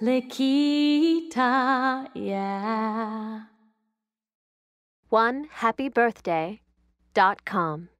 Nikita, yeah. One happy birthday dot com.